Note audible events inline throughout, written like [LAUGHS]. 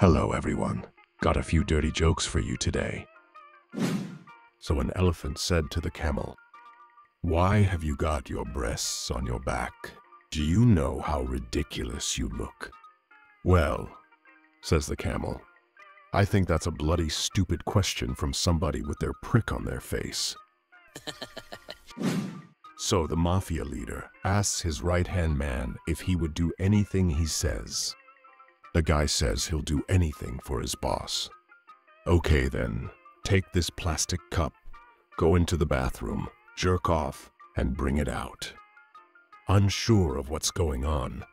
Hello, everyone. Got a few dirty jokes for you today. So an elephant said to the camel, Why have you got your breasts on your back? Do you know how ridiculous you look? Well, says the camel, I think that's a bloody stupid question from somebody with their prick on their face. [LAUGHS] so the mafia leader asks his right-hand man if he would do anything he says. The guy says he'll do anything for his boss. Okay then, take this plastic cup, go into the bathroom, jerk off, and bring it out. Unsure of what's going on,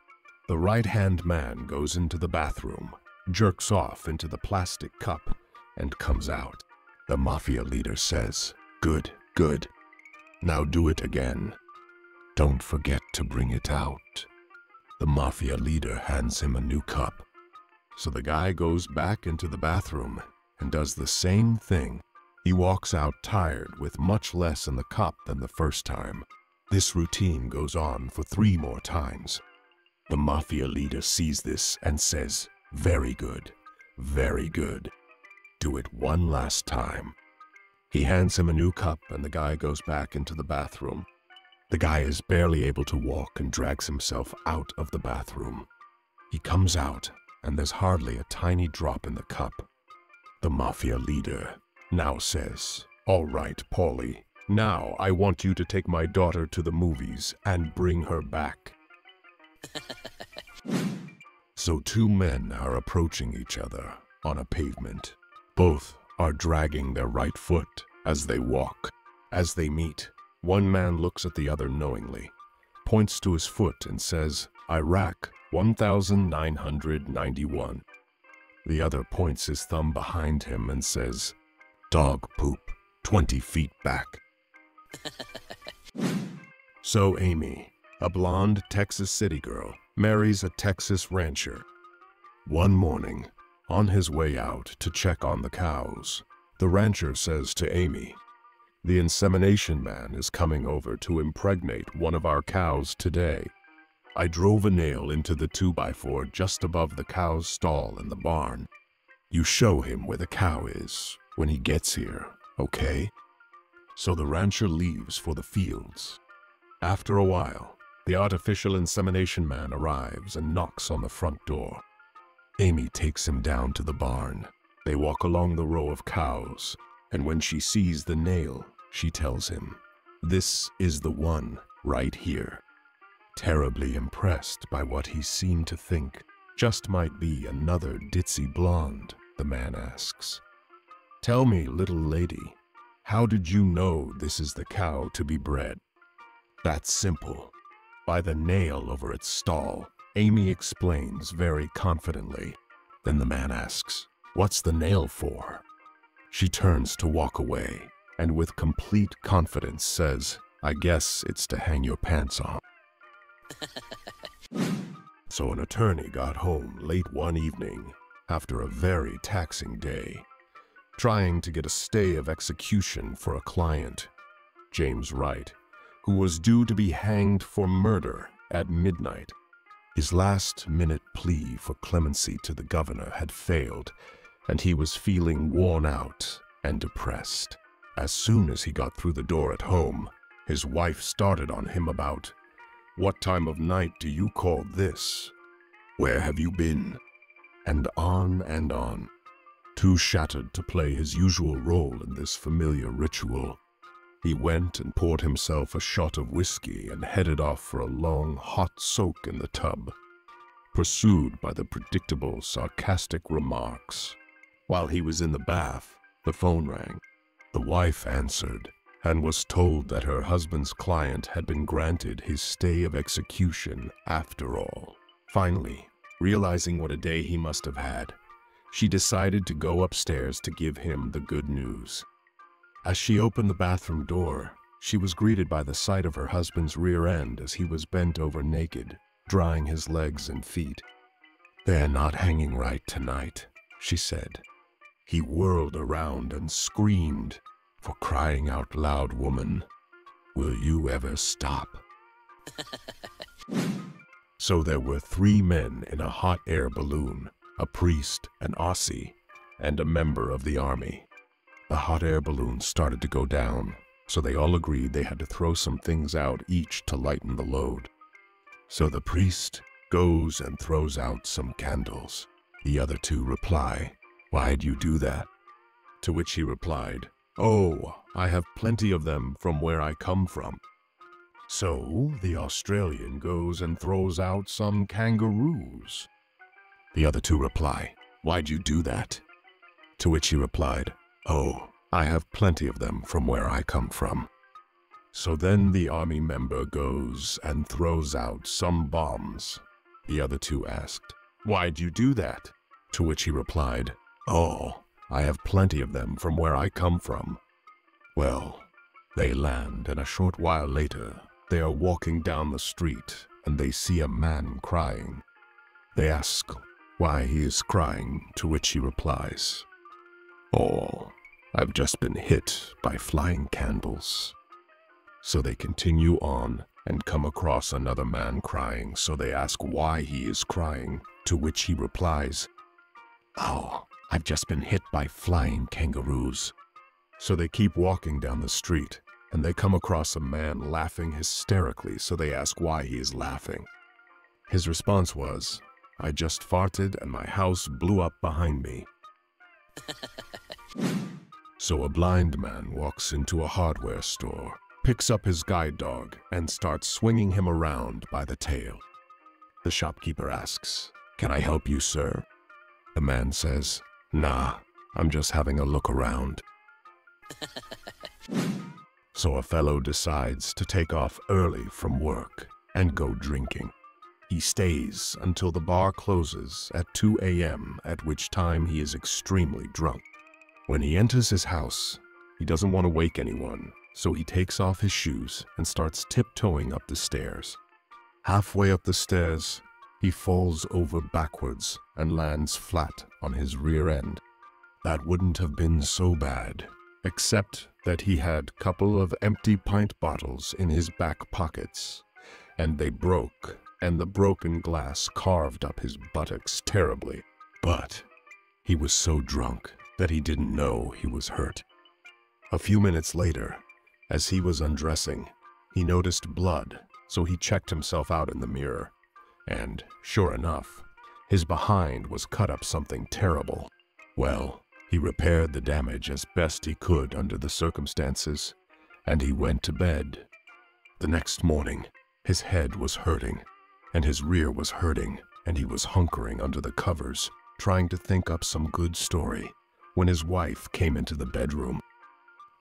the right-hand man goes into the bathroom, jerks off into the plastic cup, and comes out. The mafia leader says, Good, good. Now do it again. Don't forget to bring it out. The mafia leader hands him a new cup. So the guy goes back into the bathroom and does the same thing. He walks out tired with much less in the cup than the first time. This routine goes on for three more times. The mafia leader sees this and says, very good, very good. Do it one last time. He hands him a new cup and the guy goes back into the bathroom. The guy is barely able to walk and drags himself out of the bathroom. He comes out and there's hardly a tiny drop in the cup. The mafia leader now says, All right, Paulie, now I want you to take my daughter to the movies and bring her back. [LAUGHS] so two men are approaching each other on a pavement. Both are dragging their right foot as they walk. As they meet, one man looks at the other knowingly, points to his foot and says, Iraq 1991. The other points his thumb behind him and says, Dog poop, 20 feet back. [LAUGHS] so Amy, a blonde Texas city girl, marries a Texas rancher. One morning, on his way out to check on the cows, the rancher says to Amy, The insemination man is coming over to impregnate one of our cows today. I drove a nail into the 2x4 just above the cow's stall in the barn. You show him where the cow is when he gets here, okay? So the rancher leaves for the fields. After a while, the artificial insemination man arrives and knocks on the front door. Amy takes him down to the barn. They walk along the row of cows, and when she sees the nail, she tells him, This is the one right here. Terribly impressed by what he seemed to think just might be another ditzy blonde, the man asks. Tell me, little lady, how did you know this is the cow to be bred? That's simple. By the nail over its stall, Amy explains very confidently. Then the man asks, What's the nail for? She turns to walk away, and with complete confidence says, I guess it's to hang your pants on. [LAUGHS] so an attorney got home late one evening after a very taxing day, trying to get a stay of execution for a client, James Wright, who was due to be hanged for murder at midnight. His last-minute plea for clemency to the governor had failed, and he was feeling worn out and depressed. As soon as he got through the door at home, his wife started on him about what time of night do you call this? Where have you been? And on and on. Too shattered to play his usual role in this familiar ritual, he went and poured himself a shot of whiskey and headed off for a long, hot soak in the tub, pursued by the predictable, sarcastic remarks. While he was in the bath, the phone rang. The wife answered and was told that her husband's client had been granted his stay of execution after all. Finally, realizing what a day he must have had, she decided to go upstairs to give him the good news. As she opened the bathroom door, she was greeted by the sight of her husband's rear end as he was bent over naked, drying his legs and feet. They're not hanging right tonight, she said. He whirled around and screamed, for crying out loud, woman, will you ever stop? [LAUGHS] so there were three men in a hot air balloon, a priest, an Aussie, and a member of the army. The hot air balloon started to go down, so they all agreed they had to throw some things out each to lighten the load. So the priest goes and throws out some candles. The other two reply, Why'd you do that? To which he replied, Oh, I have plenty of them from where I come from. So the Australian goes and throws out some kangaroos. The other two reply, Why'd you do that? To which he replied, Oh, I have plenty of them from where I come from. So then the army member goes and throws out some bombs. The other two asked, Why'd you do that? To which he replied, Oh, I have plenty of them from where I come from. Well, they land, and a short while later, they are walking down the street, and they see a man crying. They ask why he is crying, to which he replies, Oh, I've just been hit by flying candles. So they continue on and come across another man crying, so they ask why he is crying, to which he replies, Oh, I've just been hit by flying kangaroos. So they keep walking down the street, and they come across a man laughing hysterically, so they ask why he is laughing. His response was, I just farted and my house blew up behind me. [LAUGHS] so a blind man walks into a hardware store picks up his guide dog and starts swinging him around by the tail. The shopkeeper asks, Can I help you, sir? The man says, Nah, I'm just having a look around. [LAUGHS] so a fellow decides to take off early from work and go drinking. He stays until the bar closes at 2 a.m., at which time he is extremely drunk. When he enters his house, he doesn't want to wake anyone so he takes off his shoes and starts tiptoeing up the stairs. Halfway up the stairs, he falls over backwards and lands flat on his rear end. That wouldn't have been so bad, except that he had a couple of empty pint bottles in his back pockets, and they broke, and the broken glass carved up his buttocks terribly. But he was so drunk that he didn't know he was hurt. A few minutes later, as he was undressing, he noticed blood, so he checked himself out in the mirror. And, sure enough, his behind was cut up something terrible. Well, he repaired the damage as best he could under the circumstances, and he went to bed. The next morning, his head was hurting, and his rear was hurting, and he was hunkering under the covers, trying to think up some good story, when his wife came into the bedroom.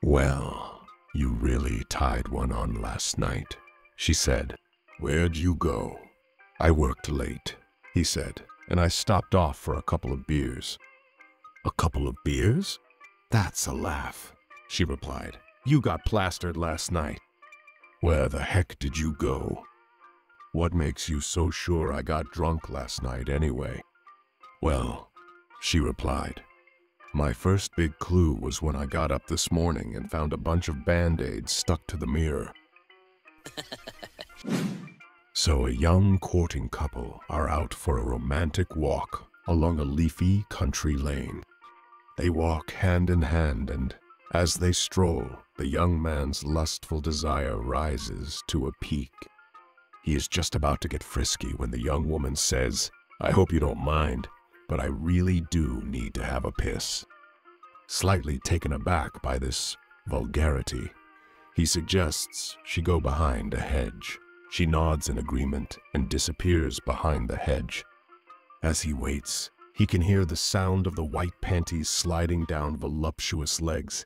Well, you really tied one on last night, she said. Where'd you go? I worked late, he said, and I stopped off for a couple of beers. A couple of beers? That's a laugh, she replied. You got plastered last night. Where the heck did you go? What makes you so sure I got drunk last night anyway? Well, she replied, my first big clue was when I got up this morning and found a bunch of band-aids stuck to the mirror. [LAUGHS] so a young courting couple are out for a romantic walk along a leafy country lane. They walk hand in hand and, as they stroll, the young man's lustful desire rises to a peak. He is just about to get frisky when the young woman says, I hope you don't mind, but I really do need to have a piss. Slightly taken aback by this vulgarity, he suggests she go behind a hedge. She nods in agreement and disappears behind the hedge. As he waits, he can hear the sound of the white panties sliding down voluptuous legs,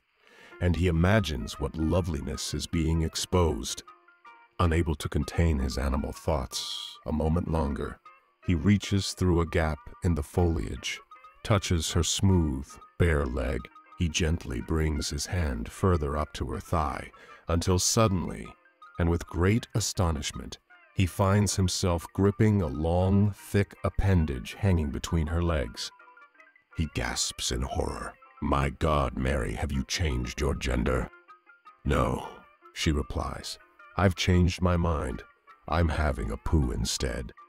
and he imagines what loveliness is being exposed. Unable to contain his animal thoughts a moment longer, he reaches through a gap in the foliage, touches her smooth, bare leg. He gently brings his hand further up to her thigh, until suddenly, and with great astonishment, he finds himself gripping a long, thick appendage hanging between her legs. He gasps in horror. My God, Mary, have you changed your gender? No, she replies. I've changed my mind. I'm having a poo instead. [LAUGHS]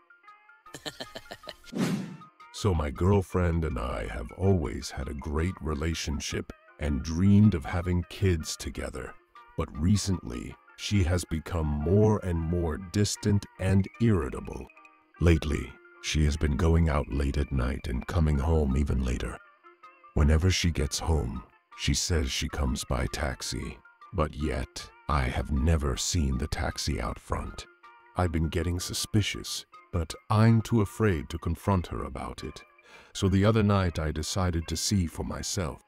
So my girlfriend and I have always had a great relationship and dreamed of having kids together. But recently, she has become more and more distant and irritable. Lately, she has been going out late at night and coming home even later. Whenever she gets home, she says she comes by taxi, but yet I have never seen the taxi out front. I've been getting suspicious, but I'm too afraid to confront her about it. So the other night I decided to see for myself.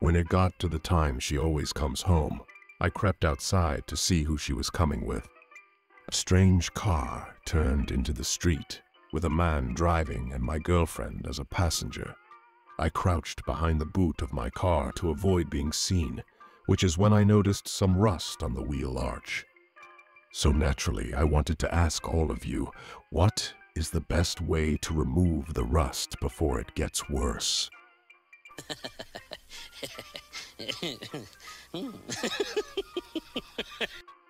When it got to the time she always comes home, I crept outside to see who she was coming with. A strange car turned into the street, with a man driving and my girlfriend as a passenger. I crouched behind the boot of my car to avoid being seen, which is when I noticed some rust on the wheel arch. So naturally, I wanted to ask all of you, what is the best way to remove the rust before it gets worse? [LAUGHS] [LAUGHS] hmm. [LAUGHS]